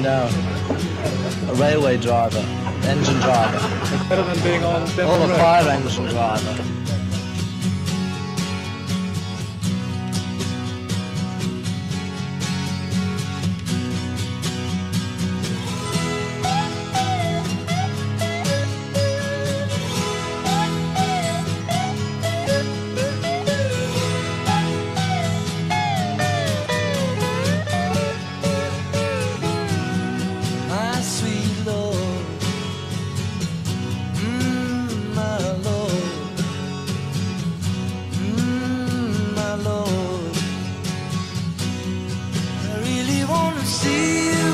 No. A railway driver. Engine driver. It's better than being on Or a fire engine driver. see you.